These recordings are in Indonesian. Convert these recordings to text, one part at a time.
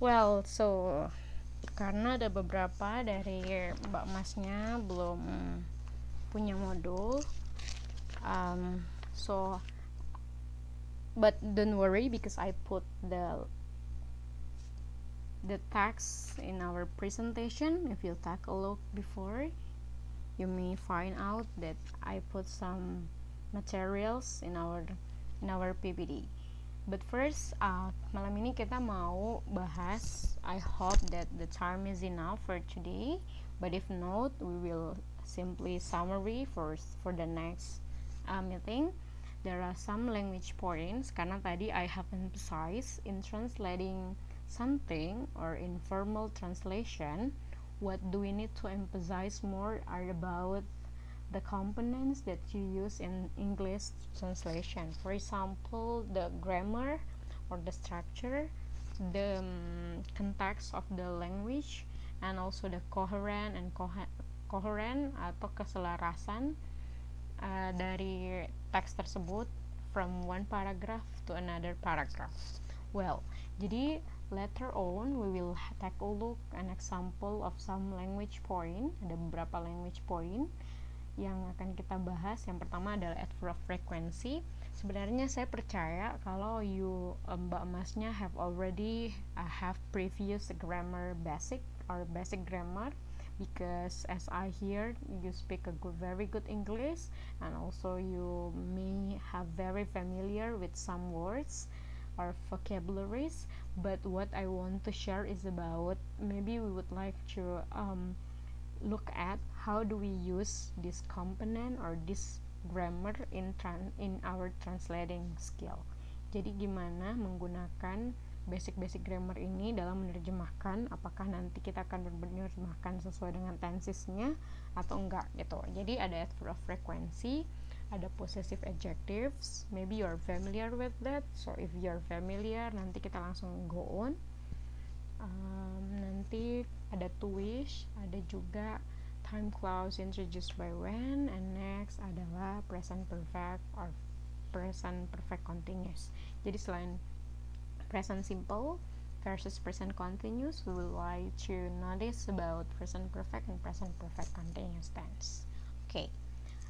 well so karena ada beberapa dari mbak masnya belum punya modul um, so but don't worry because I put the the text in our presentation. If you take a look before you may find out that I put some materials in our in our PPT but first uh, malam ini kita mau bahas I hope that the time is enough for today. But if not we will simply summary for for the next uh, meeting. There are some language points karena tadi I have emphasized in translating something or informal translation what do we need to emphasize more are about the components that you use in English translation for example the grammar or the structure the um, context of the language and also the coherent and coherent atau keselarasan uh, dari teks tersebut from one paragraph to another paragraph well jadi Later on, we will take a look an example of some language point. Ada beberapa language point yang akan kita bahas. Yang pertama adalah adverb frequency. Sebenarnya saya percaya kalau you um, Mbak Masnya have already uh, have previous grammar basic or basic grammar because as I hear you speak a good, very good English and also you may have very familiar with some words or vocabularies but what I want to share is about maybe we would like to um, look at how do we use this component or this grammar in tran in our translating skill? Jadi gimana menggunakan basic-basic grammar ini dalam menerjemahkan? Apakah nanti kita akan menerjemahkan sesuai dengan tensesnya atau enggak gitu? Jadi ada adverb frekuensi ada possessive adjectives. Maybe you're familiar with that. So if you're familiar nanti kita langsung go on. Um, nanti ada to wish ada juga time clause introduced by when and next adalah present perfect or present perfect continuous. Jadi selain present simple versus present continuous we will like to notice about present perfect and present perfect continuous tense. Okay.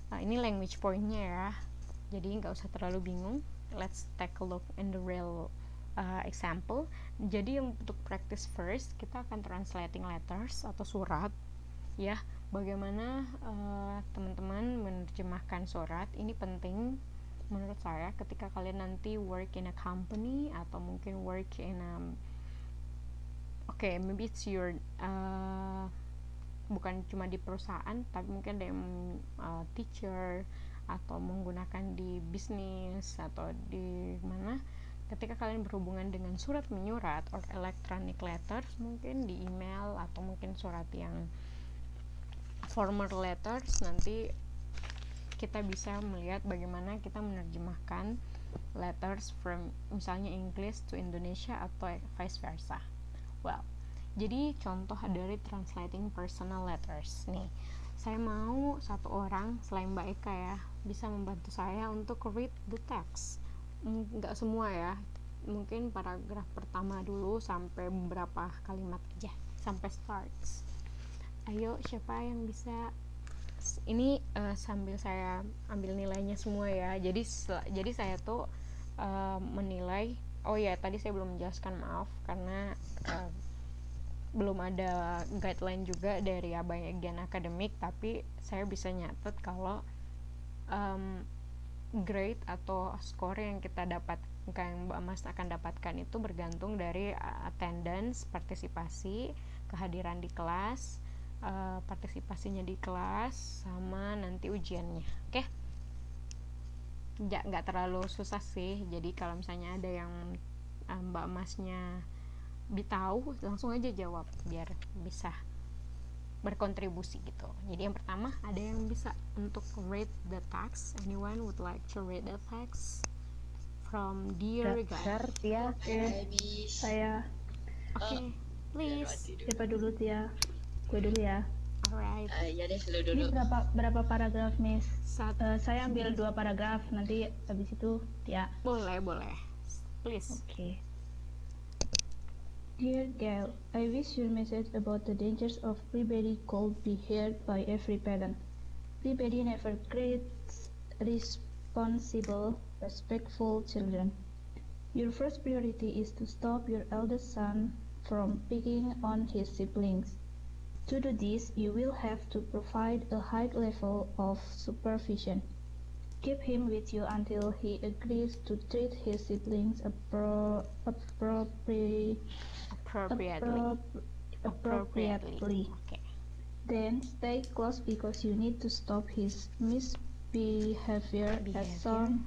Nah, ini language pointnya ya. Jadi nggak usah terlalu bingung. Let's take a look in the real uh, example. Jadi untuk practice first kita akan translating letters atau surat ya bagaimana uh, teman-teman menerjemahkan surat? Ini penting menurut saya ketika kalian nanti work in a company atau mungkin work in a okay maybe it's your uh, bukan cuma di perusahaan tapi mungkin ada yang uh, teacher atau menggunakan di bisnis atau di mana. Ketika kalian berhubungan dengan surat menyurat or electronic letters mungkin di email atau mungkin surat yang formal letters nanti kita bisa melihat bagaimana kita menerjemahkan letters from misalnya English to Indonesia atau vice versa. Well jadi contoh dari translating personal letters nih. Saya mau satu orang selain Mbak Eka ya bisa membantu saya untuk read the text. Nggak semua ya mungkin paragraf pertama dulu sampai beberapa kalimat aja sampai starts ayo siapa yang bisa? Ini uh, sambil saya ambil nilainya semua ya. Jadi jadi saya tuh uh, menilai oh ya tadi saya belum menjelaskan maaf karena uh, belum ada guideline juga dari abagian akademik tapi saya bisa nyatet kalau um, grade atau skor yang kita dapat yang Mbak Mas akan dapatkan itu bergantung dari attendance, partisipasi, kehadiran di kelas, uh, partisipasinya di kelas sama nanti ujiannya. Oke. Okay? nggak terlalu susah sih. Jadi kalau misalnya ada yang uh, Mbak Masnya tahu langsung aja jawab biar bisa berkontribusi gitu jadi yang pertama ada yang bisa untuk read the text anyone would like to read the text from dear guys ya okay. saya oke okay. please siapa dulu Tia gue dulu ya alright uh, ya deh lu dulu ini berapa berapa paragraf Miss Satu. Uh, saya ambil dua paragraf nanti habis itu Tia boleh boleh please oke okay. Dear Gail, I wish your message about the dangers of pre could be heard by every parent. Pre never creates responsible, respectful children. Your first priority is to stop your eldest son from picking on his siblings. To do this, you will have to provide a high level of supervision. Keep him with you until he agrees to treat his siblings appro appropriately. Appropriately. appropriately. Okay. Then stay close because you need to stop his misbehavior Behavior. as soon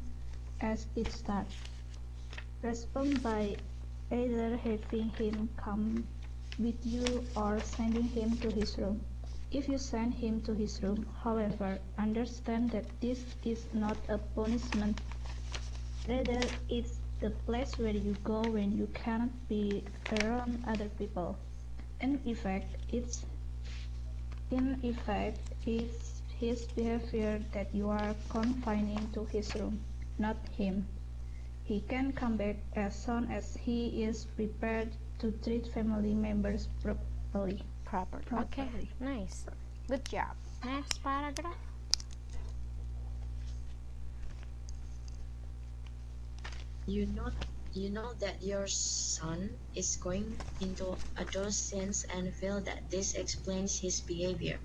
as it starts. Respond by either having him come with you or sending him to his room. If you send him to his room, however, understand that this is not a punishment. Rather, it's the place where you go when you cannot be around other people. In effect, it's in effect it's his behavior that you are confining to his room, not him. He can come back as soon as he is prepared to treat family members properly. Proper. Okay, nice. Good job. Next paragraph. You know, you know that your son is going into adolescence and feel that this explains his behavior.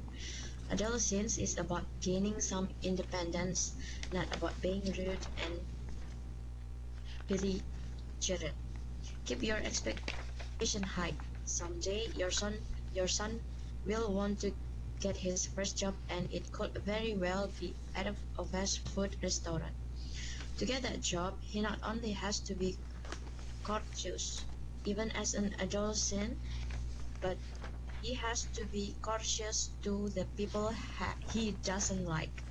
Adolescence is about gaining some independence, not about being rude and belligerent. Keep your expectation high. Someday your son your son will want to get his first job and it could very well be at a fast food restaurant. To get that job, he not only has to be courteous, even as an adolescent, but he has to be courteous to the people he doesn't like,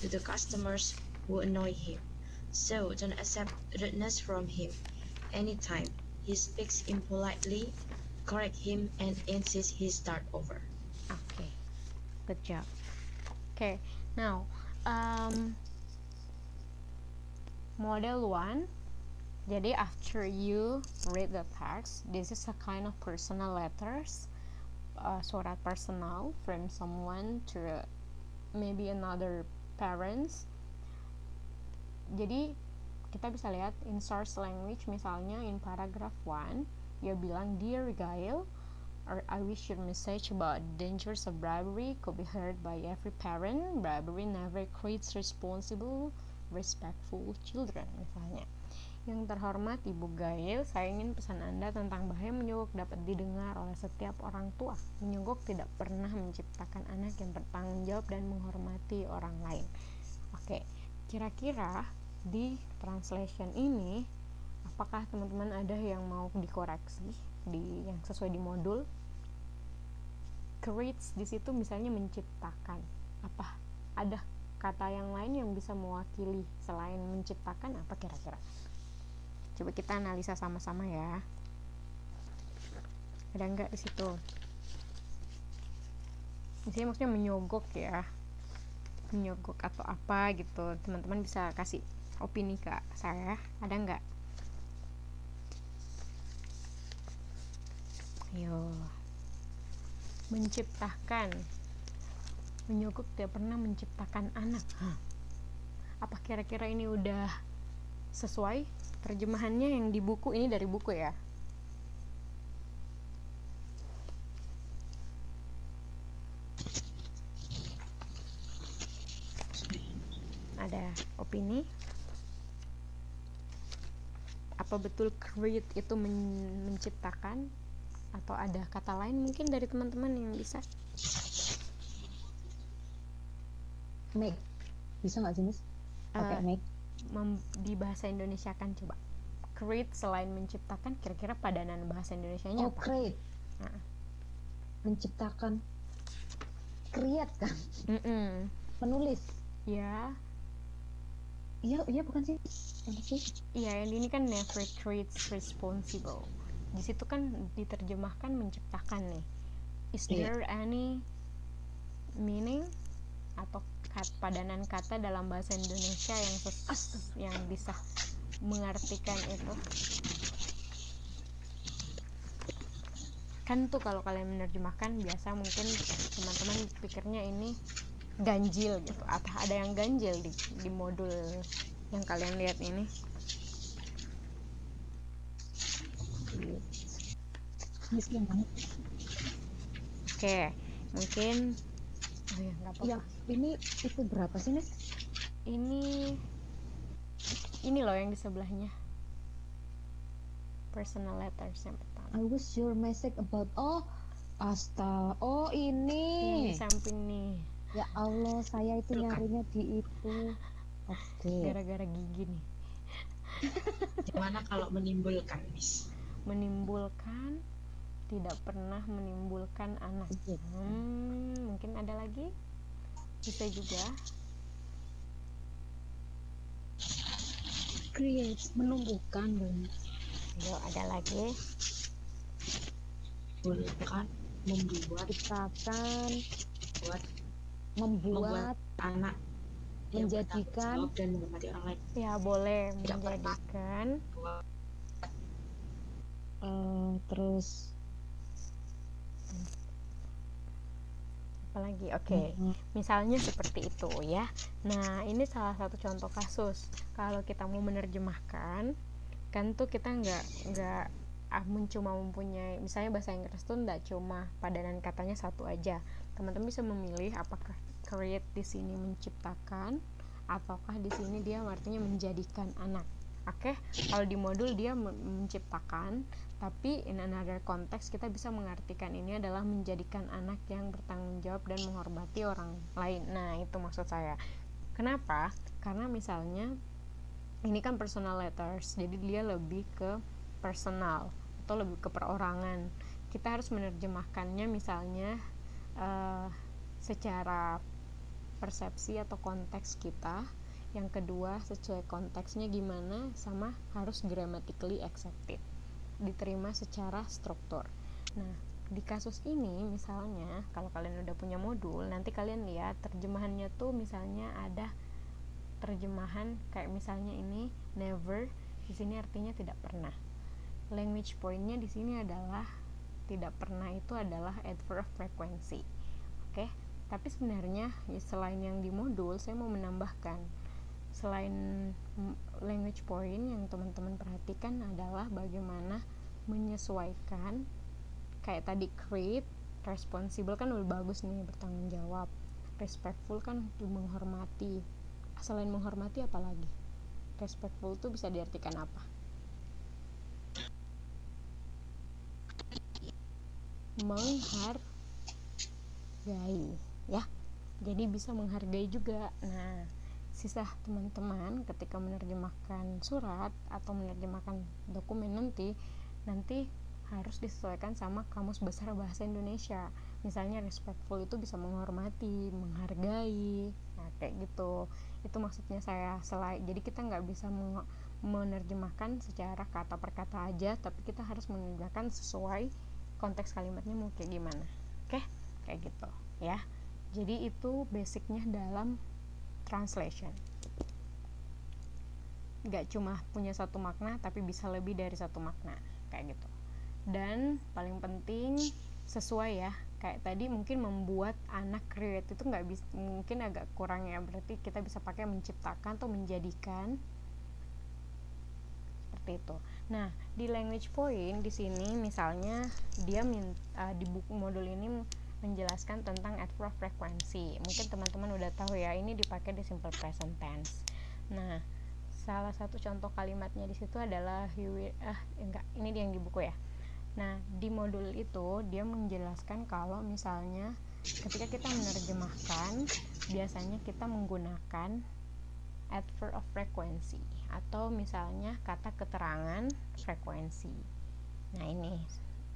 to the customers who annoy him. So don't accept rudeness from him. Anytime he speaks impolitely, correct him and insist he start over. Okay. Good job. Okay. Now um, model one. Jadi after you read the text this is a kind of personal letters uh, surat personal from someone to maybe another parents. Jadi kita bisa lihat in source language misalnya in paragraph 1 dia bilang dear Gail or I wish your message about dangers of bribery could be heard by every parent bribery never creates responsible respectful children misalnya yang terhormat Ibu Gail, saya ingin pesan Anda tentang bahaya menyogok dapat didengar oleh setiap orang tua. Menyogok tidak pernah menciptakan anak yang bertanggung jawab dan menghormati orang lain. Oke, kira-kira di translation ini apakah teman-teman ada yang mau dikoreksi di yang sesuai di modul? Creates di situ misalnya menciptakan. Apa? Ada kata yang lain yang bisa mewakili selain menciptakan? Apa kira-kira? Coba kita analisa sama-sama ya. Ada nggak di situ? Di maksudnya menyogok ya. Menyogok atau apa gitu. Teman-teman bisa kasih opini ke saya ada nggak Ayo. Menciptakan. Menyogok tidak pernah menciptakan anak. Apa kira-kira ini udah sesuai terjemahannya yang di buku ini dari buku ya? Ada opini? Apa betul create itu men menciptakan? Atau ada kata lain mungkin dari teman-teman yang bisa? Make bisa nggak sih pakai uh, make di bahasa Indonesia kan coba. Create selain menciptakan kira-kira padanan bahasa Indonesia nya oh, apa? create nah. menciptakan. Create kan? Mm -mm. menulis. Ya iya iya bukan sih? Iya yang ini kan never creates responsible. Di situ kan diterjemahkan menciptakan nih. Is yeah. there any meaning atau kat, padanan kata dalam bahasa Indonesia yang ses, yang bisa mengartikan itu? Kan tuh kalau kalian menerjemahkan biasa mungkin teman-teman pikirnya ini ganjil gitu atau ada yang ganjil di, di modul yang kalian lihat ini? Oke mungkin oh ya nggak apa-apa. Ya, ini itu berapa sih Nes? ini ini loh yang di sebelahnya. Personal letters yang pertama. I wish your message about oh asta oh ini. Yang di samping nih ya Allah saya itu nyarinya di itu. Oke. Okay. gara-gara gigi nih. Gimana kalau menimbulkan mis menimbulkan? Tidak pernah menimbulkan anak. Iya. hmm, mungkin ada lagi? Bisa juga. Create menumbuhkan dong yuk ada lagi. Bukan membuat ciptakan. buat membuat, membuat anak menjadikan dan menghormati orang lain. Ya boleh Tidak menjadikan. Uh, terus apalagi oke okay. mm -hmm. misalnya seperti itu ya. Nah ini salah satu contoh kasus. Kalau kita mau menerjemahkan kan tuh kita nggak nggak ah, cuma mempunyai misalnya bahasa Inggris tuh nggak cuma padanan katanya satu aja teman-teman bisa memilih apakah create di sini menciptakan ataukah di sini dia artinya menjadikan anak. Oke okay? kalau di modul dia menciptakan tapi in another context kita bisa mengartikan ini adalah menjadikan anak yang bertanggung jawab dan menghormati orang lain. Nah itu maksud saya. Kenapa? Karena misalnya ini kan personal letters jadi dia lebih ke personal atau lebih ke perorangan. Kita harus menerjemahkannya misalnya uh, secara persepsi atau konteks kita yang kedua sesuai konteksnya gimana sama harus grammatically accepted diterima secara struktur. Nah, di kasus ini misalnya kalau kalian udah punya modul, nanti kalian lihat terjemahannya tuh misalnya ada terjemahan kayak misalnya ini never di sini artinya tidak pernah. Language pointnya di sini adalah tidak pernah itu adalah adverb frequency. Oke, tapi sebenarnya ya selain yang di modul saya mau menambahkan. Selain language point yang teman-teman perhatikan adalah bagaimana menyesuaikan kayak tadi create responsible kan udah bagus nih bertanggung jawab. Respectful kan menghormati. Selain menghormati apa lagi respectful itu bisa diartikan apa menghargai ya. Jadi bisa menghargai juga. Nah sisa teman-teman ketika menerjemahkan surat atau menerjemahkan dokumen nanti nanti harus disesuaikan sama kamus besar bahasa Indonesia. Misalnya respectful itu bisa menghormati menghargai. Nah kayak gitu. Itu maksudnya saya selain jadi kita nggak bisa menerjemahkan secara kata per kata aja tapi kita harus menerjemahkan sesuai konteks kalimatnya mau kayak gimana. Oke? Kayak gitu ya. Jadi itu basicnya dalam translation. Gak cuma punya satu makna tapi bisa lebih dari satu makna. Kayak gitu. Dan paling penting sesuai ya. Kayak tadi mungkin membuat anak create itu nggak bisa mungkin agak kurang ya. Berarti kita bisa pakai menciptakan atau menjadikan seperti itu nah di language point di sini misalnya dia min, uh, di buku modul ini menjelaskan tentang adverb frekuensi. Mungkin teman-teman udah tahu ya, ini dipakai di simple present tense. Nah, salah satu contoh kalimatnya di situ adalah you will, ah enggak, ini dia yang di buku ya. Nah, di modul itu dia menjelaskan kalau misalnya ketika kita menerjemahkan, biasanya kita menggunakan adverb of frequency atau misalnya kata keterangan frekuensi. Nah, ini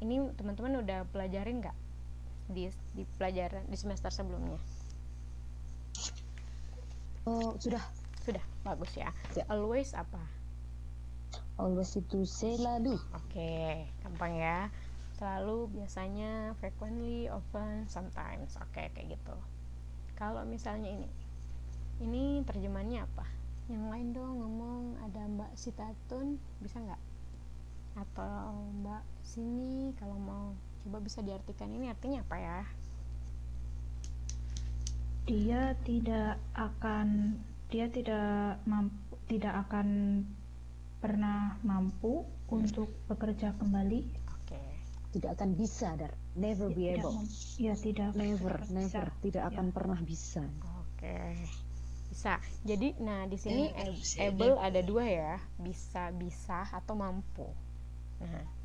ini teman-teman udah pelajarin nggak di di pelajaran di semester sebelumnya? Oh, sudah. Sudah, bagus ya. ya. Always apa? Always itu selalu. Oke, okay, gampang ya. Selalu biasanya frequently, often, sometimes. Oke, okay, kayak gitu. Kalau misalnya ini. Ini terjemahannya apa? Yang lain dong ngomong ada Mbak Sitatun, bisa nggak? Atau Mbak sini kalau mau coba bisa diartikan ini artinya apa ya dia tidak akan dia tidak mampu tidak akan pernah mampu untuk bekerja kembali oke okay. tidak akan bisa dar never be able ya tidak never never bisa. tidak akan ya. pernah bisa oke okay. Bisa. Jadi nah di sini eh, able ada dua ya bisa bisa atau mampu. Nah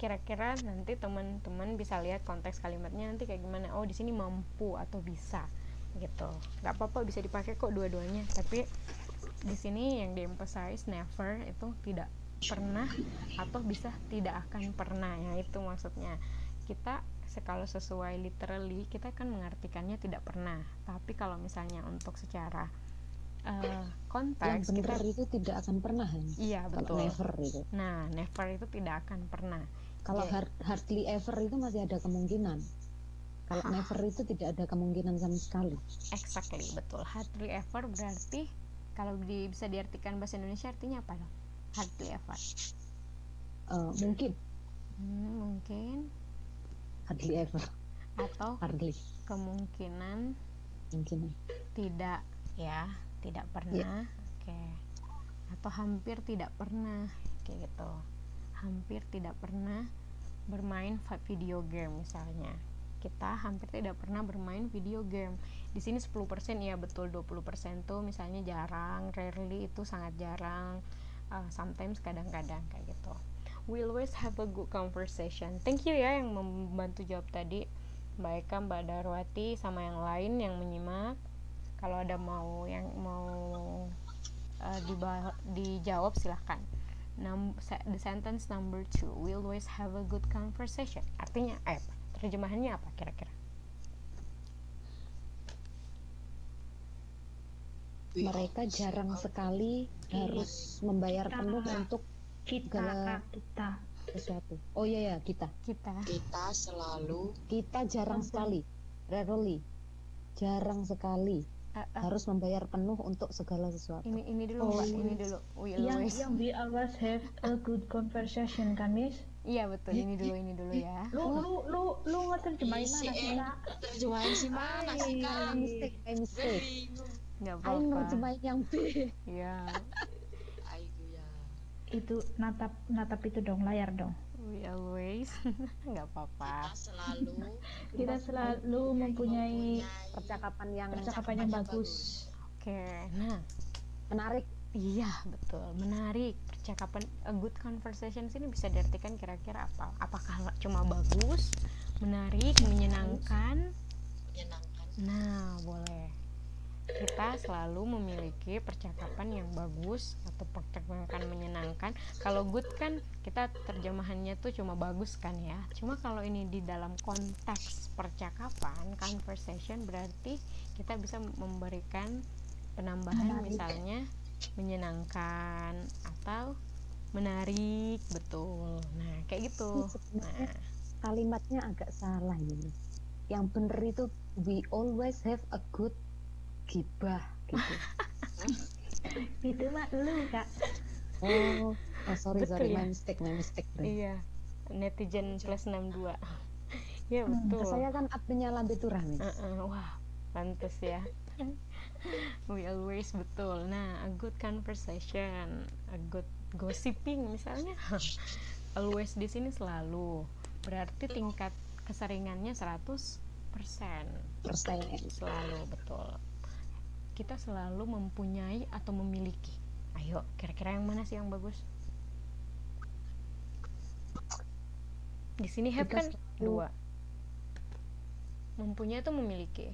kira-kira nanti teman-teman bisa lihat konteks kalimatnya nanti kayak gimana. Oh di sini mampu atau bisa gitu. Nggak apa-apa bisa dipakai kok dua-duanya. Tapi di sini yang diemphasize never itu tidak pernah atau bisa tidak akan pernah. Ya itu maksudnya. Kita kalau sesuai literally kita kan mengartikannya tidak pernah tapi kalau misalnya untuk secara uh, konteks yang benar kita, itu tidak akan pernah ya? iya betul never itu nah never itu tidak akan pernah kalau hard, hardly ever itu masih ada kemungkinan kalau never itu tidak ada kemungkinan sama sekali. Exactly, betul. Hardly ever berarti kalau di, bisa diartikan bahasa Indonesia artinya apa dong? Hardly ever. Uh, mungkin. Hmm, mungkin. Hardly ever. Atau hardly. Kemungkinan. Mungkin. Tidak, ya, tidak pernah. Yeah. Oke. Okay. Atau hampir tidak pernah, kayak gitu. Hampir tidak pernah bermain video game misalnya kita hampir tidak pernah bermain video game. Di sini 10% ya betul 20% tuh misalnya jarang, rarely itu sangat jarang, uh, sometimes kadang-kadang kayak gitu. We always have a good conversation. Thank you ya yang membantu jawab tadi. Mbak Eka, Mbak Darwati sama yang lain yang menyimak. Kalau ada mau yang mau uh, dijawab silahkan. Num the sentence number two, we always have a good conversation. Artinya apa? terjemahannya apa kira-kira mereka jarang sekali harus membayar penuh untuk kita segala kita sesuatu oh iya ya kita kita kita selalu kita jarang sekali rarely jarang sekali uh, uh. harus membayar penuh untuk segala sesuatu. Ini ini dulu oh, mbak, ini dulu. We yang yang we always have a good conversation kan Miss? Iya betul, ini dulu ini dulu ya. Lu lu lu lu mau terjemahin mana sih kak? Terjemahin sih mana sih kak? Mistake, mistake. Gak apa-apa. Ayo terjemahin yang B. Iya. ya. Itu natap natap itu dong layar dong. We always nggak apa-apa. Kita selalu kita selalu mempunyai percakapan yang percakapan yang bagus. Oke, nah menarik Iya betul, menarik percakapan a good conversation sini bisa diartikan kira-kira apa? Apakah cuma bagus, menarik, menyenangkan? Menyenangkan. Nah boleh. Kita selalu memiliki percakapan yang bagus atau percakapan menyenangkan. Kalau good kan kita terjemahannya tuh cuma bagus kan ya. Cuma kalau ini di dalam konteks percakapan, conversation berarti kita bisa memberikan penambahan menarik. misalnya menyenangkan atau menarik betul nah kayak gitu nah kalimatnya agak salah ini yang bener itu we always have a good gibah gitu. Itu mah lu kak. Oh, oh sorry betul sorry. ya? my mistake my mistake bro. iya netizen plus 62 ya hmm, betul. saya kan adminnya lambe turah uh -uh, wah pantas ya. We always betul. Nah a good conversation a good gossiping misalnya. Always di sini selalu. Berarti tingkat keseringannya 100% persen. Selalu betul kita selalu mempunyai atau memiliki. Ayo kira-kira yang mana sih yang bagus? Di sini have kan dua. Mempunyai atau memiliki?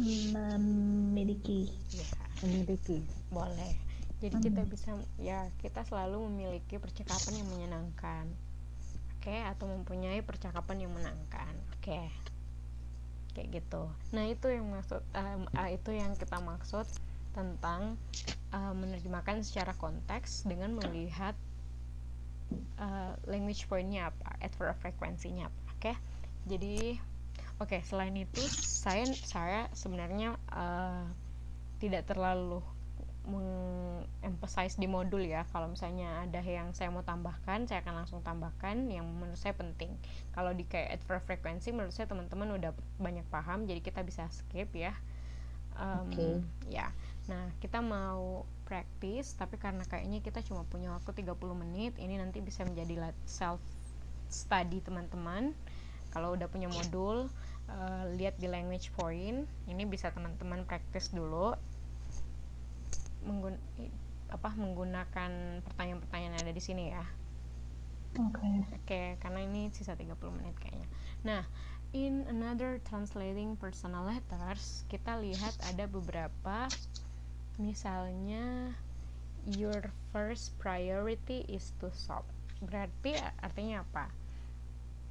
Memiliki. Ya memiliki. Boleh. Jadi hmm. kita bisa ya kita selalu memiliki percakapan yang menyenangkan. Oke okay? atau mempunyai percakapan yang menyenangkan oke. okay. Kayak gitu nah itu yang maksud um, uh, itu yang kita maksud tentang uh, menerjemahkan secara konteks dengan melihat uh, language pointnya apa adverb frekuensinya apa oke okay? jadi Oke, okay, selain itu saya saya sebenarnya uh, tidak terlalu mengemphasize di modul ya. Kalau misalnya ada yang saya mau tambahkan saya akan langsung tambahkan. Yang menurut saya penting. Kalau di kayak adverb frekuensi menurut saya teman-teman udah banyak paham jadi kita bisa skip ya. Um, okay. ya. Nah kita mau practice tapi karena kayaknya kita cuma punya waktu 30 menit ini nanti bisa menjadi self study teman-teman. Kalau udah punya modul uh, lihat di language point ini bisa teman-teman practice dulu menggun apa menggunakan pertanyaan-pertanyaan yang ada di sini ya. Oke. Okay. oke okay, karena ini sisa 30 menit kayaknya. Nah in another translating personal letters kita lihat ada beberapa. Misalnya your first priority is to shop berarti artinya apa?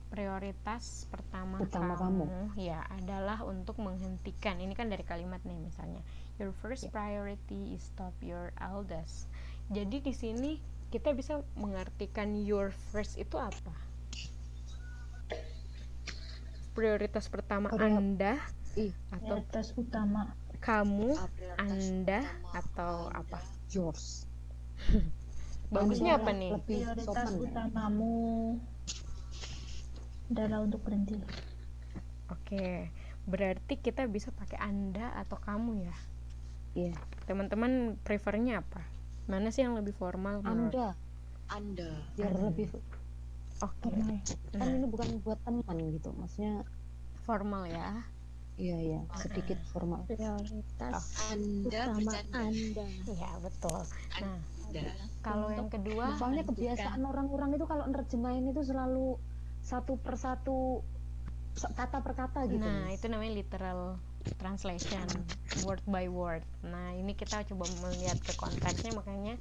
Prioritas pertama, pertama kamu, kamu. ya adalah untuk menghentikan. Ini kan dari kalimat nih misalnya your first yeah. priority is stop your eldest jadi di sini kita bisa mengartikan your first itu apa? Prioritas pertama Prior anda ih, atau prioritas utama. kamu anda atau apa? Yours. Bagusnya apa nih? Prioritas utamamu adalah untuk berhenti. Oke berarti kita bisa pakai anda atau kamu ya iya. Teman-teman prefernya apa? Mana sih yang lebih formal anda. Anda. Biar anda. lebih oke. okay. kan nah. ini bukan buat teman gitu maksudnya formal ya? Iya iya. Sedikit formal. Prioritas oh. anda sama anda. Ya betul. Nah kalau yang kedua? Soalnya kebiasaan orang-orang itu kalau nerjemahin itu selalu satu persatu kata per kata gitu nah itu namanya literal translation word by word. Nah ini kita coba melihat ke konteksnya makanya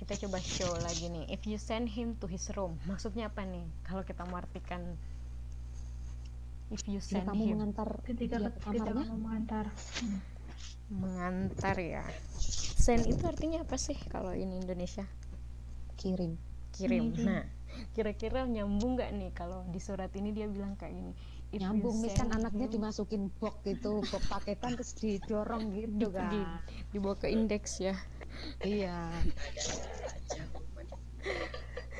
kita coba show lagi nih. If you send him to his room maksudnya apa nih? Kalau kita mengartikan if you send kamu him mengantar ketika dia ke kamarnya? mengantar. Mengantar ya. Send itu artinya apa sih kalau ini Indonesia? Kirim. Kirim. Nah kira-kira nyambung nggak nih kalau di surat ini dia bilang kayak gini nyambung mis kan anaknya dimasukin box gitu box paketan terus didorong gitu kan di, dibawa ke indeks ya. Iya.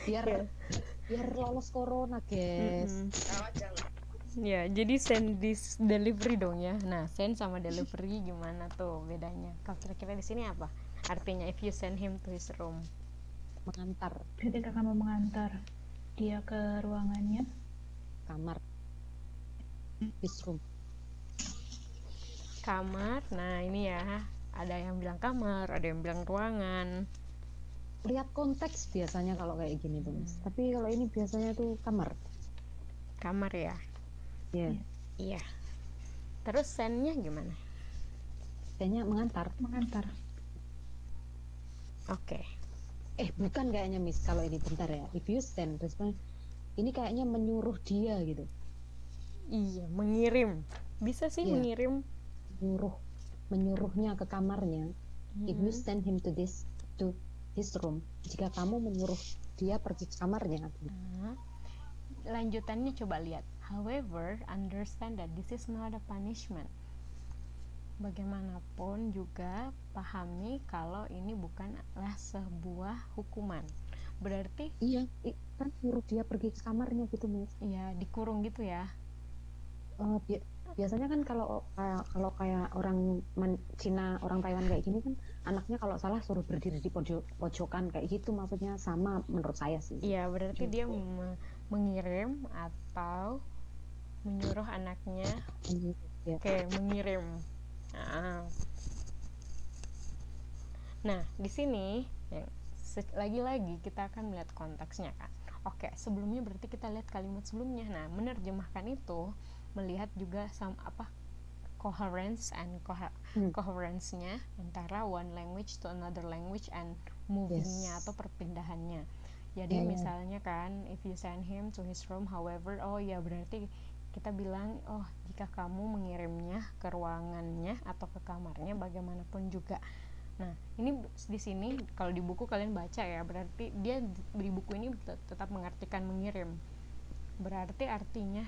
Biar yeah. biar lolos corona guys. Mm -hmm. ya jadi send this delivery dong ya. Nah send sama delivery gimana tuh bedanya? Kalau kira-kira di sini apa? Artinya if you send him to his room. Mengantar. Ketika kamu mengantar dia ke ruangannya? Kamar his room kamar nah ini ya. Ada yang bilang kamar ada yang bilang ruangan. Lihat konteks biasanya kalau kayak gini tuh mas. Hmm. tapi kalau ini biasanya tuh kamar. Kamar ya? Iya. Yeah. iya. Terus sennya gimana? Sennya mengantar. Mengantar. Oke. Okay eh bukan kayaknya miss. Kalau ini bentar ya. If you send respon ini kayaknya menyuruh dia gitu iya mengirim. Bisa sih yeah. mengirim. Menyuruh menyuruhnya ke kamarnya. Hmm. if you send him to this to his room jika kamu menyuruh dia pergi ke kamarnya uh, lanjutannya coba lihat. However understand that this is not a punishment. Bagaimanapun juga pahami kalau ini bukanlah sebuah hukuman. Berarti iya kan suruh dia pergi ke kamarnya gitu mas iya dikurung gitu ya uh, bi biasanya kan kalau kayak kalau kayak orang Man Cina orang Taiwan kayak gini kan anaknya kalau salah suruh berdiri di pojok pojokan kayak gitu maksudnya sama menurut saya sih iya berarti dia me mengirim atau menyuruh anaknya ya. oke mengirim Nah, nah di sini lagi-lagi kita akan melihat konteksnya kan. Oke, sebelumnya berarti kita lihat kalimat sebelumnya. Nah, menerjemahkan itu melihat juga sama apa coherence and coher hmm. coherence-nya antara one language to another language and moving-nya yes. atau perpindahannya. Jadi yeah, misalnya kan if you send him to his room however oh ya berarti kita bilang oh jika kamu mengirimnya ke ruangannya atau ke kamarnya bagaimanapun juga nah ini di sini kalau di buku kalian baca ya berarti dia di buku ini tetap mengartikan mengirim berarti artinya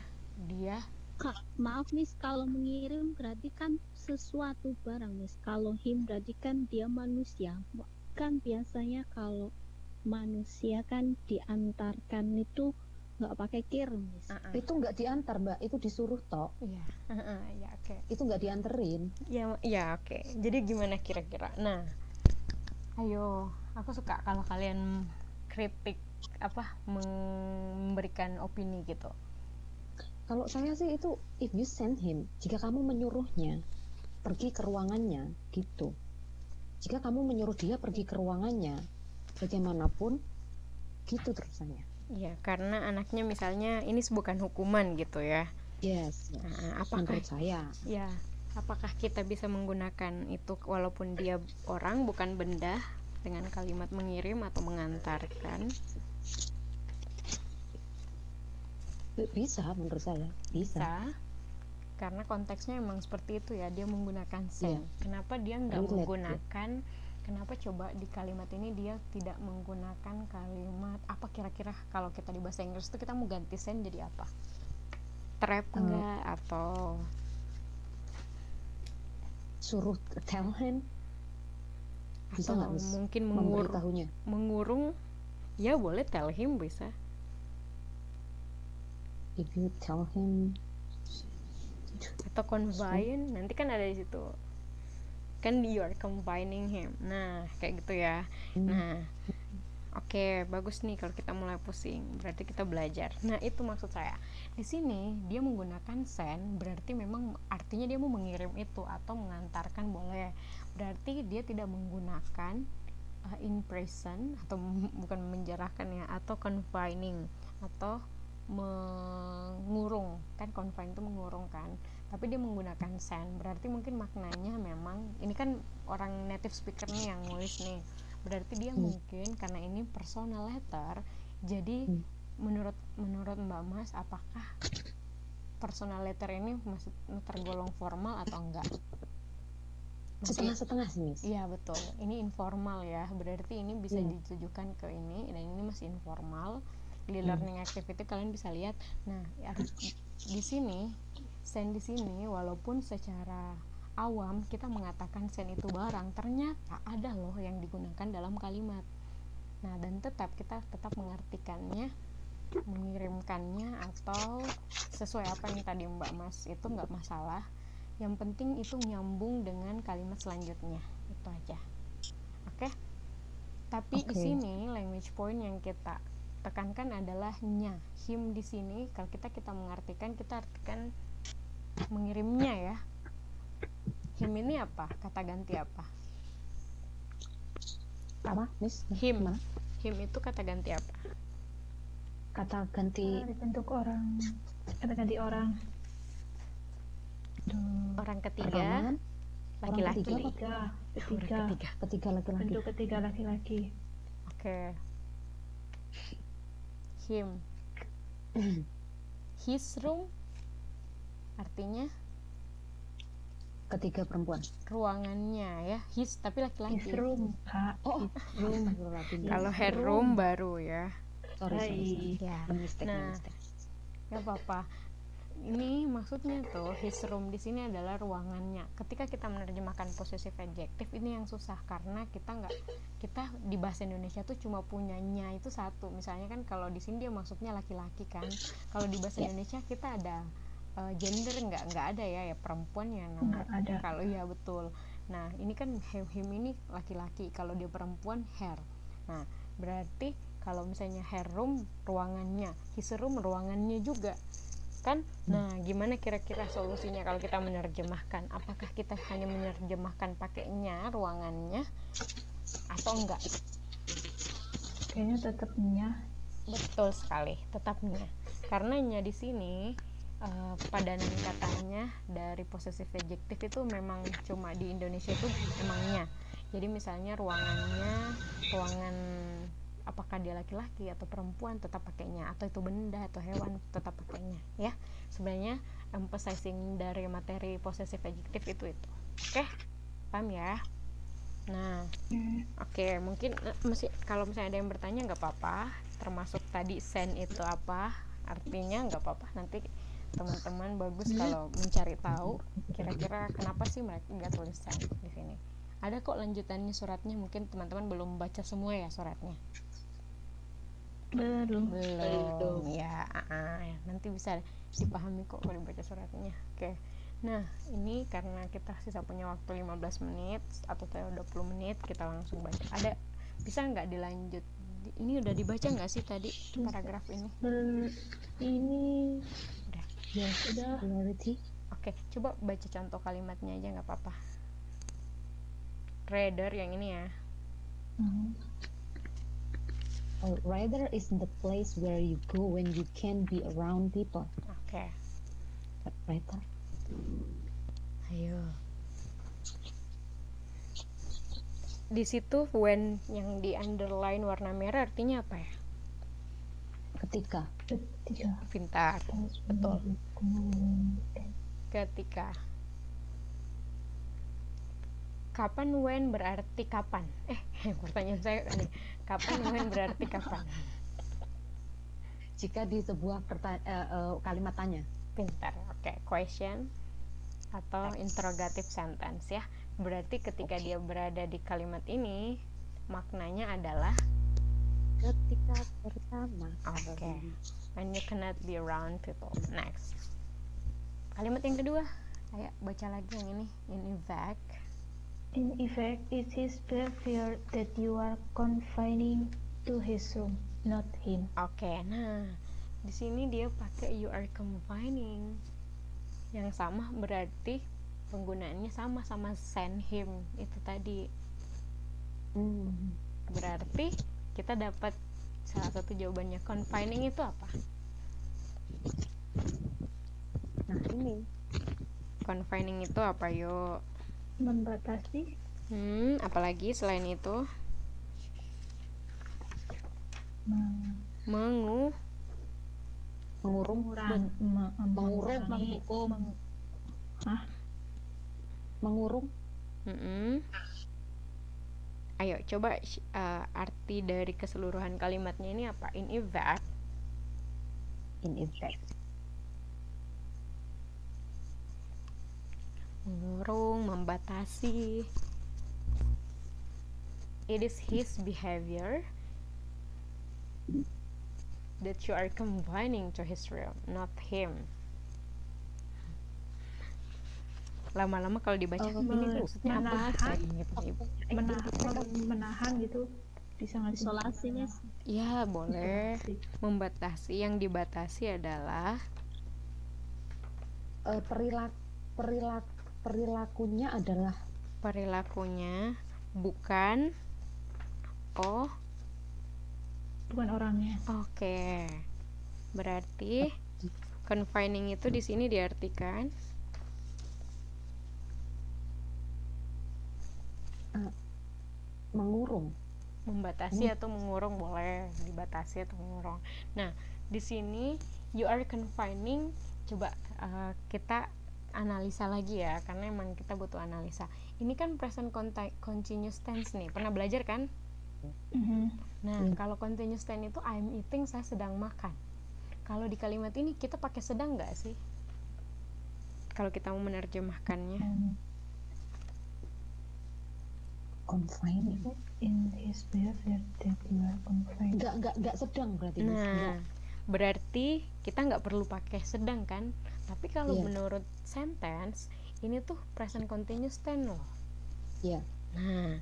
dia Kak, maaf Miss, kalau mengirim berarti kan sesuatu barang Miss. Kalau him berarti kan dia manusia. Kan biasanya kalau manusia kan diantarkan itu nggak pakai kirim Miss. Uh -uh. Itu nggak diantar Mbak, itu disuruh tok. Iya. Uh -uh, ya oke. Okay. Itu nggak dianterin. Ya ya oke. Okay. Jadi gimana kira-kira? Nah, ayo, aku suka kalau kalian kritik apa memberikan opini gitu kalau saya sih itu if you send him jika kamu menyuruhnya pergi ke ruangannya gitu. Jika kamu menyuruh dia pergi ke ruangannya bagaimanapun gitu terusannya ya karena anaknya misalnya ini bukan hukuman gitu ya. Yes, yes. Nah, apakah menurut saya. Ya apakah kita bisa menggunakan itu walaupun dia orang bukan benda dengan kalimat mengirim atau mengantarkan bisa menurut saya. Bisa, bisa. Karena konteksnya emang seperti itu ya dia menggunakan sen yeah. kenapa dia nggak menggunakan kenapa coba di kalimat ini dia tidak menggunakan kalimat apa kira-kira kalau kita di bahasa Inggris itu kita mau ganti sen jadi apa? Trap uh, enggak atau suruh tell him bisa atau mungkin mengur mengurung? Ya boleh tell him bisa if you tell him. Atau combine nanti kan ada di situ. Kan you are combining him. Nah kayak gitu ya. Hmm. nah oke okay, bagus nih kalau kita mulai pusing. Berarti kita belajar. Nah itu maksud saya. Di sini dia menggunakan send berarti memang artinya dia mau mengirim itu atau mengantarkan boleh. Berarti dia tidak menggunakan uh, in present atau bukan menjarahkan ya atau confining atau mengurung kan confine itu mengurung kan tapi dia menggunakan send berarti mungkin maknanya memang ini kan orang native speaker nih yang nulis nih. Berarti dia hmm. mungkin karena ini personal letter jadi hmm. menurut menurut Mbak Mas apakah personal letter ini masih tergolong formal atau enggak? Setengah-setengah sih iya betul. Ini informal ya. Berarti ini bisa hmm. ditujukan ke ini dan ini masih informal di hmm. learning activity kalian bisa lihat nah ya, di sini sen di sini walaupun secara awam kita mengatakan sen itu barang ternyata ada loh yang digunakan dalam kalimat nah dan tetap kita tetap mengartikannya mengirimkannya atau sesuai apa yang tadi Mbak Mas itu nggak masalah yang penting itu nyambung dengan kalimat selanjutnya itu aja oke okay? tapi okay. di sini language point yang kita tekankan adalah nya. Him di sini kalau kita kita mengartikan kita artikan mengirimnya ya. Him ini apa? Kata ganti apa? Apa? Miss? Him. Mana? him itu kata ganti apa? Kata ganti. Bentuk orang. Kata ganti orang. Orang ketiga. Laki-laki. Ketiga. Ketiga. Ketiga. Ketiga laki-laki. Bentuk ketiga laki-laki. Oke. okay. Him. His room artinya? Ketiga perempuan. Ruangannya ya. His tapi laki-laki. His room ha. oh. Room kalau her room. baru ya. Sorry, sorry, sorry. ya nah nggak apa-apa ini maksudnya tuh his room di sini adalah ruangannya. Ketika kita menerjemahkan possessive adjective ini yang susah karena kita nggak kita di bahasa Indonesia tuh cuma punyanya itu satu. Misalnya kan kalau di sini dia maksudnya laki-laki kan. Kalau di bahasa ya. Indonesia kita ada uh, gender nggak nggak ada ya ya perempuan ya namanya. Kalau ya betul. Nah ini kan him, him ini laki-laki. Kalau dia perempuan her. Nah berarti kalau misalnya her room ruangannya, his room ruangannya juga kan? Nah gimana kira-kira solusinya kalau kita menerjemahkan? Apakah kita hanya menerjemahkan pakainya ruangannya atau enggak? Kayaknya tetapnya. Betul sekali tetapnya. Karenanya di sini uh, padanan katanya dari possessive adjective itu memang cuma di Indonesia itu emangnya. Jadi misalnya ruangannya ruangan apakah dia laki-laki atau perempuan tetap pakainya. Atau itu benda atau hewan tetap pakainya ya. Sebenarnya emphasizing dari materi possessive adjective itu itu. Oke? Okay? paham ya? Nah oke okay, mungkin uh, masih kalau misalnya ada yang bertanya nggak apa-apa. Termasuk tadi sen itu apa artinya nggak apa-apa. Nanti teman-teman bagus kalau mencari tahu kira-kira kenapa sih mereka nggak tulis send di sini. Ada kok lanjutannya suratnya? Mungkin teman-teman belum baca semua ya suratnya belum. Belum ya uh, nanti bisa dipahami kok kalau dibaca suratnya. Oke. Nah ini karena kita sisa punya waktu 15 menit atau 20 menit kita langsung baca. Ada bisa nggak dilanjut? Ini udah dibaca nggak sih tadi paragraf ini? Ini udah. Ya sudah oke coba baca contoh kalimatnya aja nggak apa-apa. Reader yang ini ya. Hmm. Oh, rather is the place where you go when you can be around people oke okay. rather ayo di situ when yang di underline warna merah artinya apa ya? Ketika. Ketika. Pintar. Betul. Ketika. Kapan when berarti kapan? Eh, pertanyaan saya kan Kapan when berarti kapan? Jika di sebuah uh, uh, kalimat tanya. Pintar. Oke, okay. question atau interrogative sentence ya Berarti ketika okay. dia berada di kalimat ini, maknanya adalah ketika pertama. Oke. Okay. When you cannot be around people. Next. Kalimat yang kedua. Ayo baca lagi yang ini. In effect. In effect, it is behavior that you are confining to his room, not him. Oke, okay, nah di sini dia pakai you are confining. Yang sama berarti penggunaannya sama sama send him itu tadi hmm. berarti kita dapat salah satu jawabannya confining itu apa nah ini confining itu apa yuk membatasi. Hmm apalagi selain itu? Meng mengu mengurung. Mengurung. mengurung menghukum. Hah? mengurung. Mm -hmm. ayo coba uh, arti dari keseluruhan kalimatnya ini apa? In effect. In effect mengurung membatasi. It is his behavior that you are combining to his real not him. Lama-lama kalau dibaca oh, ini maksudnya menahan, apa menahan, menahan gitu. Bisa nggak isolasi mas ya boleh. Membatasi. Yang dibatasi adalah uh, perilaku perilaku perilakunya adalah? Perilakunya bukan oh. Bukan orangnya. Oke. Okay. berarti confining itu di sini diartikan mengurung. Membatasi hmm. atau mengurung boleh dibatasi atau mengurung. Nah di sini you are confining coba uh, kita analisa lagi ya karena emang kita butuh analisa. Ini kan present continuous tense nih. Pernah belajar kan? Mm-hmm. nah mm. kalau continuous tense itu I'm eating saya sedang makan. Kalau di kalimat ini kita pakai sedang nggak sih? Kalau kita mau menerjemahkannya. Mm confined in his behavior that you are confined nggak nggak nggak sedang berarti nah. Berarti kita nggak perlu pakai sedang kan tapi kalau yeah. menurut sentence ini tuh present continuous tense loh iya yeah. nah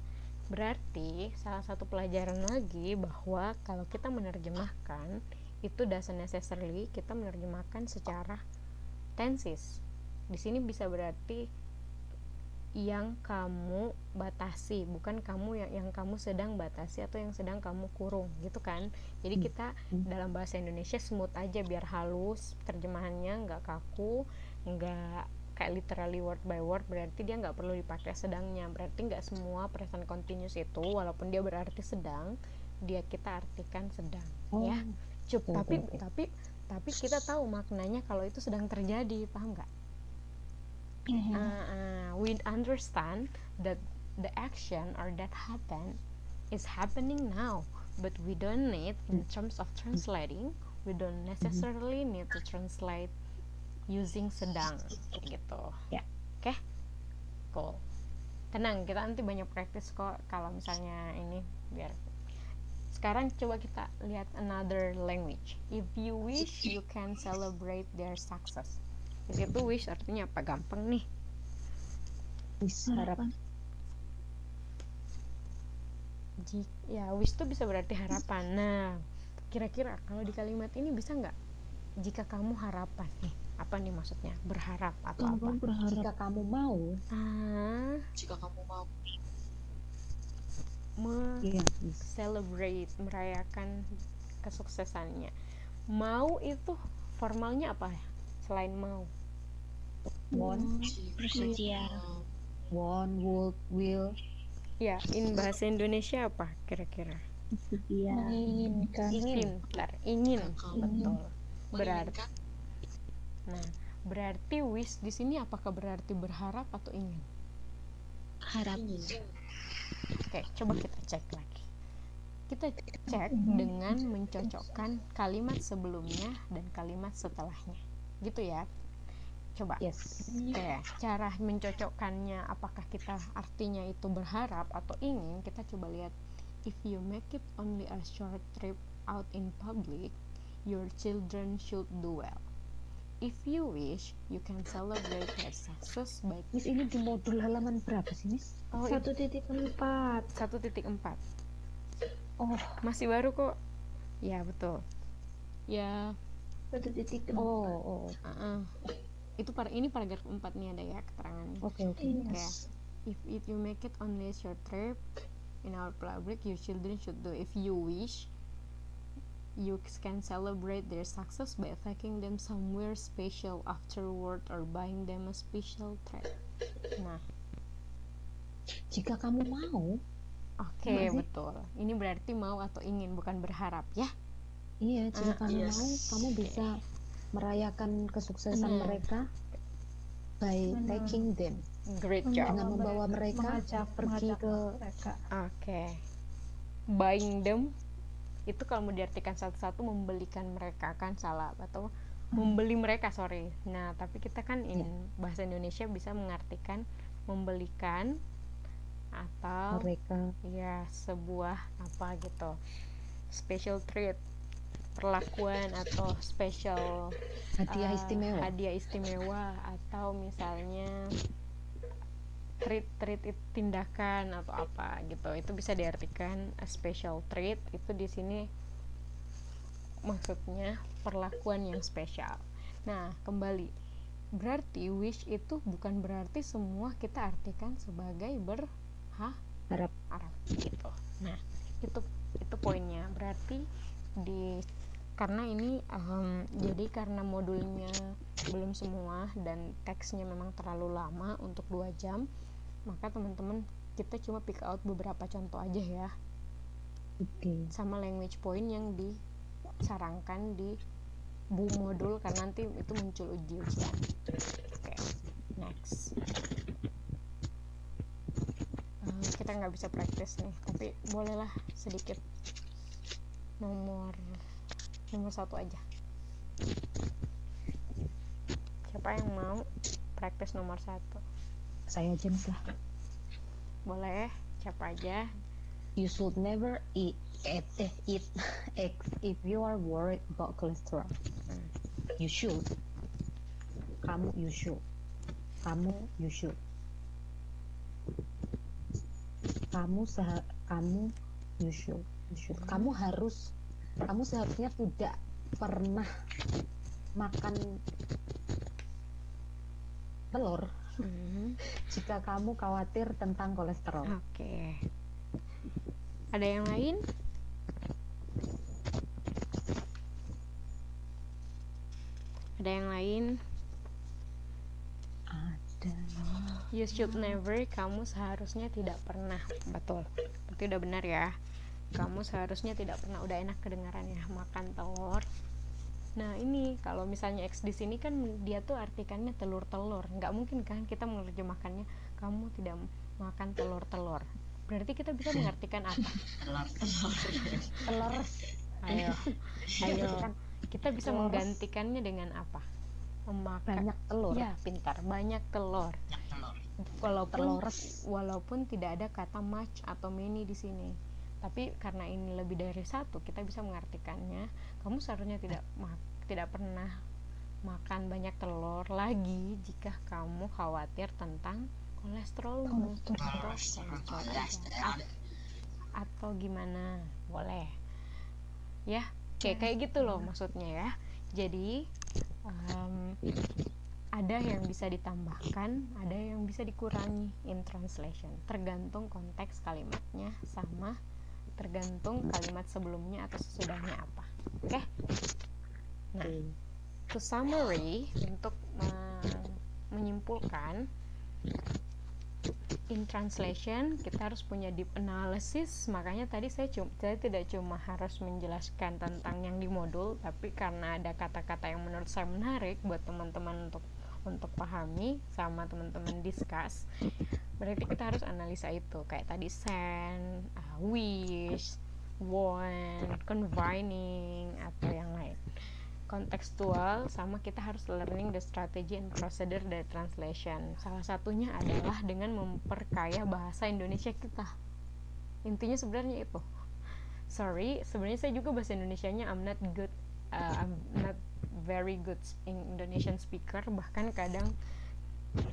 berarti salah satu pelajaran lagi bahwa kalau kita menerjemahkan itu doesn't necessarily kita menerjemahkan secara tenses di sini bisa berarti yang kamu batasi bukan kamu yang yang kamu sedang batasi atau yang sedang kamu kurung gitu kan jadi hmm. kita hmm. dalam bahasa Indonesia smooth aja biar halus terjemahannya nggak kaku nggak kayak literally word by word berarti dia nggak perlu dipakai sedangnya berarti nggak semua present continuous itu walaupun dia berarti sedang dia kita artikan sedang oh. ya cup tapi tapi tapi kita tahu maknanya kalau itu sedang terjadi paham nggak mm-hmm. uh, uh, we understand that the action or that happen is happening now but we don't need in terms of translating we don't necessarily need to translate using sedang gitu. Ya. oke okay? cool. Tenang kita nanti banyak praktis kok kalau misalnya ini biar. Sekarang coba kita lihat another language. If you wish you can celebrate their success di situ wish artinya apa? Gampang nih. Wis, harap Harapan. Ji- ya wish itu bisa berarti harapan. Nah kira-kira kalau di kalimat ini bisa nggak? Jika kamu harapan nih apa nih maksudnya? Berharap atau apa? Kamu berharap. Jika kamu mau. Ah. Jika kamu mau. Me iya celebrate merayakan kesuksesannya. Mau itu formalnya apa? Ya selain mau want Bersedia. mau want would will. Ya in bahasa Indonesia apa kira-kira? Bersedia. menginginkan ingin. Kamu betul. berarti nah berarti wish di sini apakah berarti berharap atau ingin? Harap. ingin. Oke, coba kita cek lagi. Kita cek dengan mencocokkan kalimat sebelumnya dan kalimat setelahnya. Gitu ya. Coba. yes Oke, cara mencocokkannya apakah kita artinya itu berharap atau ingin, kita coba lihat if you make it only a short trip out in public, your children should do well. If you wish, you can celebrate their success by Miss ini di modul halaman berapa sih Miss? oh, satu titik empat satu titik empat. Oh, masih baru kok ya betul ya satu titik oh, empat oh. uh-uh. Itu para ini paragraf 4 nih ada ya keterangannya Oke, oke. yes. if it you make it only a short trip in our public your children should do. If you wish you can celebrate their success by taking them somewhere special afterward or buying them a special treat nah. Jika kamu mau, oke sih. betul. Ini berarti mau atau ingin bukan berharap ya? Iya, jika Ah, kamu yes. mau, kamu bisa merayakan kesuksesan Benar. mereka by Benar. taking them great job dengan membawa mereka mengajak pergi mengajak ke- mereka Oke. Buying them itu kalau mau diartikan satu-satu membelikan mereka kan salah atau membeli mereka sorry. Nah tapi kita kan in bahasa Indonesia bisa mengartikan membelikan atau mereka ya sebuah apa gitu special treat perlakuan atau special hadiah eh, istimewa. hadiah istimewa atau misalnya treat treat tindakan atau apa gitu itu bisa diartikan a special treat itu di sini maksudnya perlakuan yang spesial nah kembali berarti wish itu bukan berarti semua kita artikan sebagai berharap Harap. Arab gitu. Nah, itu itu poinnya. Berarti di karena ini em, jadi karena modulnya belum semua dan teksnya memang terlalu lama untuk dua jam, maka teman-teman kita cuma pick out beberapa contoh aja ya Oke. sama language point yang disarankan di bu modul karena nanti itu muncul uji-ujian. Oke, next. Eh, kita nggak bisa praktis nih, tapi bolehlah sedikit nomor nomor satu aja. Siapa yang mau praktis nomor satu? Saya James lah. Boleh, siapa aja? You should never eat eat, eh, eat eggs if you are worried about cholesterol. You should. Kamu you should. Kamu you should. Kamu seha kamu you should. You should. Kamu harus kamu seharusnya tidak pernah makan telur Hmm, jika kamu khawatir tentang kolesterol. Oke. Ada yang lain? Ada yang lain? Ada. You should never, kamu seharusnya tidak pernah. Betul. Berarti udah benar ya. Kamu seharusnya tidak pernah udah enak kedengarannya makan telur. Nah, ini kalau misalnya X di sini kan dia tuh artikannya telur-telur. Nggak mungkin kan kita menerjemahkannya kamu tidak makan telur-telur. Berarti kita bisa mengartikan apa? telur telur Telur Ayo. Ayo. Kan Kita bisa telur. menggantikannya dengan apa? memakan banyak telur ya pintar banyak telur walaupun walaupun tidak ada kata much atau many di sini tapi karena ini lebih dari satu kita bisa mengartikannya kamu seharusnya tidak tidak pernah makan banyak telur lagi jika kamu khawatir tentang kolesterolmu atau, atau gimana? Boleh. Ya kayak kayak gitu loh maksudnya ya. Jadi um, ada yang bisa ditambahkan, ada yang bisa dikurangi in translation, tergantung konteks kalimatnya sama tergantung kalimat sebelumnya atau sesudahnya apa. Oke. Okay? Nah, to summary untuk menyimpulkan in translation kita harus punya deep analysis makanya tadi saya cuma saya tidak cuma harus menjelaskan tentang yang di modul tapi karena ada kata-kata yang menurut saya menarik buat teman-teman untuk untuk pahami sama teman-teman discuss berarti kita harus analisa itu. Kayak tadi send uh, wish want confining atau yang lain. Kontekstual sama kita harus learning the strategy and procedure dari translation. Salah satunya adalah dengan memperkaya bahasa Indonesia kita. Intinya sebenarnya itu. Sorry sebenarnya saya juga bahasa Indonesia-nya I'm not good uh, I'm not very good Indonesian speaker bahkan kadang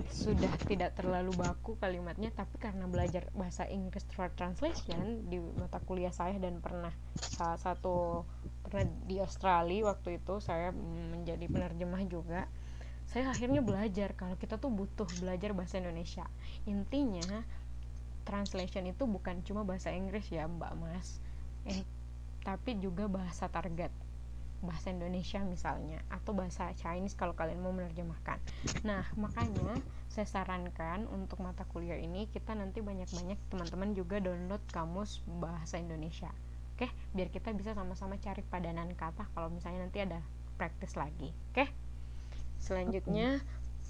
sudah tidak terlalu baku kalimatnya tapi karena belajar bahasa Inggris for translation di mata kuliah saya dan pernah salah satu pernah di Australia waktu itu saya menjadi penerjemah juga saya akhirnya belajar kalau kita tuh butuh belajar bahasa Indonesia. Intinya translation itu bukan cuma bahasa Inggris ya Mbak Mas eh, tapi juga bahasa target bahasa Indonesia misalnya atau bahasa Chinese kalau kalian mau menerjemahkan. Nah, makanya saya sarankan untuk mata kuliah ini kita nanti banyak-banyak teman-teman juga download kamus bahasa Indonesia. Oke, biar kita bisa sama-sama cari padanan kata kalau misalnya nanti ada praktis lagi. Oke. Selanjutnya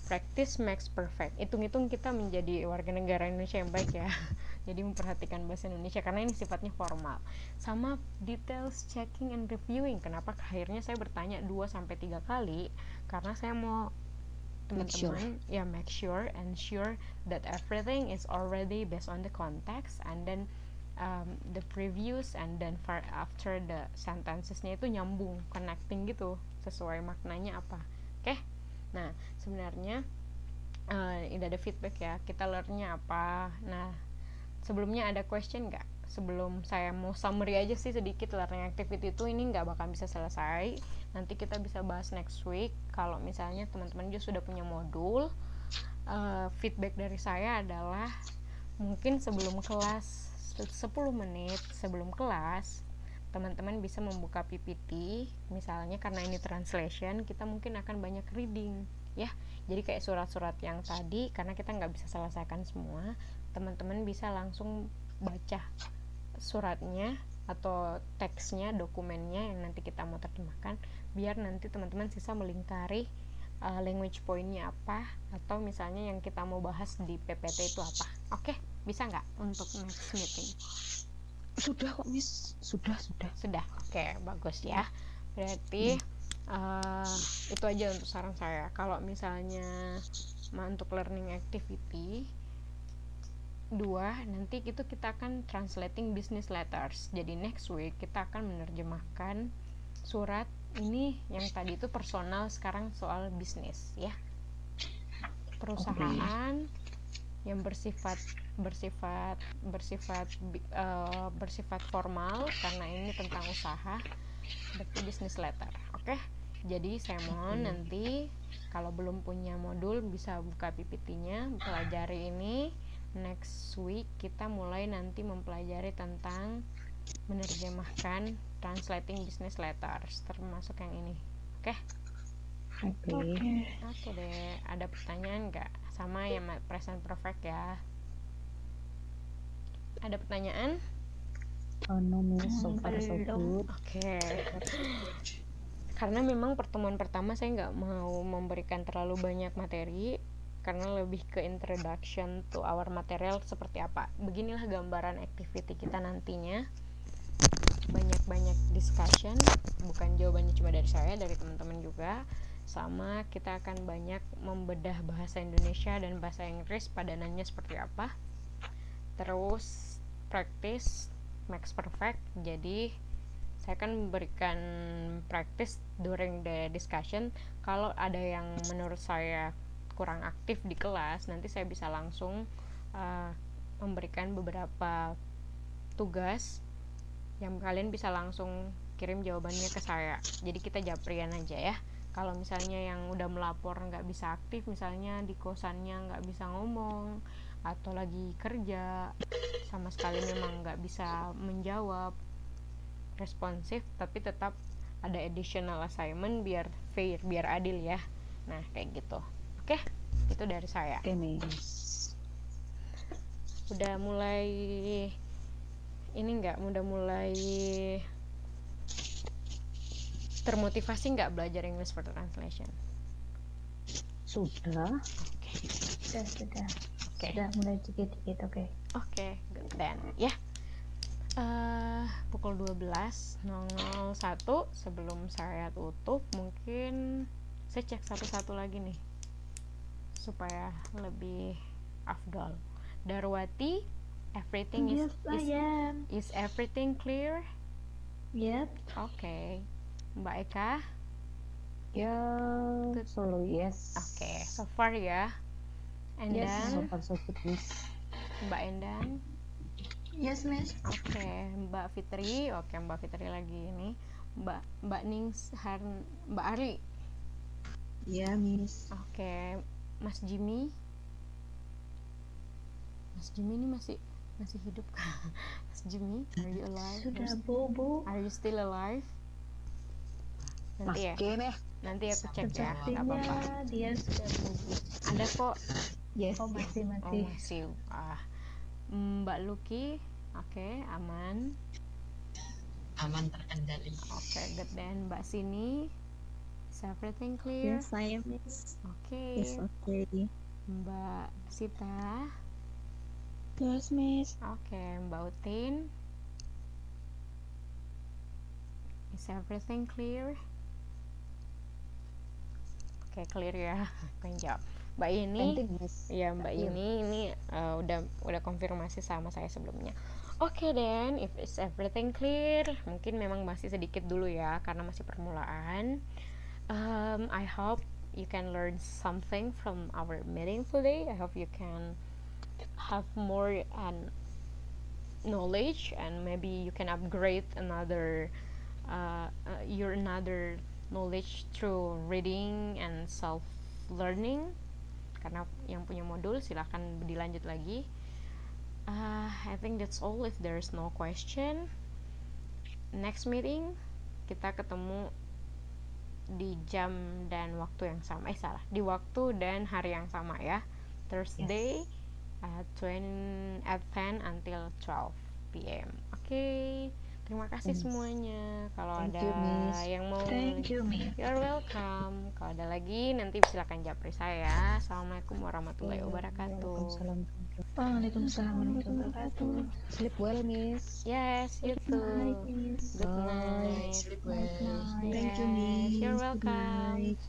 practice makes perfect. Hitung-hitung kita menjadi warga negara Indonesia yang baik ya. Jadi memperhatikan bahasa Indonesia karena ini sifatnya formal. Sama details checking and reviewing. Kenapa akhirnya saya bertanya 2 sampai tiga kali? Karena saya mau teman-teman ya make sure and sure that everything is already based on the context and then um, the previews and then far after the sentencesnya itu nyambung connecting gitu sesuai maknanya apa. Oke? okay? Nah, sebenarnya uh, ini ada feedback ya. Kita learnnya apa? Nah, sebelumnya ada question nggak? Sebelum saya mau summary aja sih sedikit learning activity itu ini nggak bakal bisa selesai. Nanti kita bisa bahas next week. Kalau misalnya teman-teman juga sudah punya modul, uh, feedback dari saya adalah mungkin sebelum kelas 10 menit sebelum kelas teman-teman bisa membuka PPT misalnya karena ini translation kita mungkin akan banyak reading ya jadi kayak surat-surat yang tadi karena kita nggak bisa selesaikan semua teman-teman bisa langsung baca suratnya atau teksnya dokumennya yang nanti kita mau terjemahkan biar nanti teman-teman sisa melingkari uh, language pointnya apa atau misalnya yang kita mau bahas di PPT itu apa oke okay? bisa nggak untuk next meeting sudah kok miss. Sudah sudah. Sudah oke okay, bagus ya. Berarti uh, itu aja untuk saran saya. Kalau misalnya untuk learning activity dua nanti itu kita akan translating business letters. Jadi next week kita akan menerjemahkan surat ini yang tadi itu personal sekarang soal bisnis ya. Perusahaan okay. yang bersifat bersifat bersifat uh, bersifat formal karena ini tentang usaha berarti bisnis letter oke okay? jadi saya mohon hmm. nanti kalau belum punya modul bisa buka PPT-nya pelajari ini next week kita mulai nanti mempelajari tentang menerjemahkan translating business letters termasuk yang ini oke okay? oke okay. oke okay deh ada pertanyaan nggak sama ya present perfect ya ada pertanyaan? Oh no, so far so good. Oke. Okay. Karena memang pertemuan pertama saya nggak mau memberikan terlalu banyak materi karena lebih ke introduction to our material seperti apa. Beginilah gambaran activity kita nantinya. Banyak-banyak discussion, bukan jawabannya cuma dari saya, dari teman-teman juga. sama kita akan banyak membedah bahasa Indonesia dan bahasa Inggris padanannya seperti apa terus practice makes perfect. Jadi saya akan memberikan practice during the discussion. Kalau ada yang menurut saya kurang aktif di kelas nanti saya bisa langsung uh, memberikan beberapa tugas yang kalian bisa langsung kirim jawabannya ke saya. Jadi kita japrian aja ya. Kalau misalnya yang udah melapor nggak bisa aktif misalnya di kosannya nggak bisa ngomong atau lagi kerja sama sekali memang nggak bisa menjawab responsif tapi tetap ada additional assignment biar fair biar adil ya nah kayak gitu oke itu dari saya oke udah mulai ini nggak udah mulai termotivasi nggak belajar English for Translation? Sudah. Okay. Sudah, sudah. Oke. Okay. Sudah mulai dikit-dikit, oke. Okay. Oke, okay, good then. Ya. Yeah. Uh, pukul 12.001 sebelum saya tutup mungkin saya cek satu-satu lagi nih supaya lebih afdol. Darwati, everything yes, is is, is everything clear? Yep. Oke. Okay. Mbak Eka? Ya, good. solo yes. Oke, okay, so far ya. Endang? Yes, so far so good, miss. Mbak Endang? Yes, miss. Oke, okay. Mbak Fitri. Oke, okay, Mbak Fitri lagi ini. Mbak Mbak Nings Har Mbak Ari. Iya, yeah, miss. Oke, okay. Mas Jimmy. Mas Jimmy ini masih masih hidup Mas Jimmy, are you alive? Sudah bobo. Are you still alive? nanti ya ya nanti aku cek ya apa-apa dia sudah bubuk ada kok yes. Oh masih masih. Oh, masih. Ah. Mbak Luki oke okay, aman. Aman terkendali. Oke okay, good then. Mbak Sini is everything clear? Yes I am. Miss oke. Okay. yes okay Mbak Sita. Yes miss. Oke okay, Mbak Utin. Is everything clear? Oke clear ya. Penjawab Mbak ini ya Mbak ini ini uh, udah udah konfirmasi sama saya sebelumnya. Oke okay, then if it's everything clear mungkin memang masih sedikit dulu ya karena masih permulaan. Um, I hope you can learn something from our meeting today. I hope you can have more and knowledge and maybe you can upgrade another uh, uh, your another knowledge through reading and self learning karena yang punya modul silahkan dilanjut lagi uh, I think that's all if there's no question next meeting kita ketemu di jam dan waktu yang sama eh salah di waktu dan hari yang sama ya Thursday yes. at 20 at 10 until 12 p.m. Oke okay. Terima kasih hmm. semuanya. Kalau ada you, yang mau Thank you, Miss. You're welcome. Kalau ada lagi nanti silakan japri saya. Assalamualaikum warahmatullahi iya, wabarakatuh. Waalaikumsalam warahmatullahi wabarakatuh. Sleep well, Miss. Yes, you too. Night, miss. Good night. Sleep well. Thank you, Miss. You're welcome.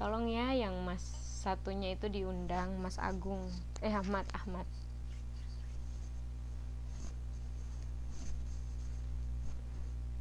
Tolong ya yang Mas satunya itu diundang Mas Agung. Eh Ahmad, Ahmad.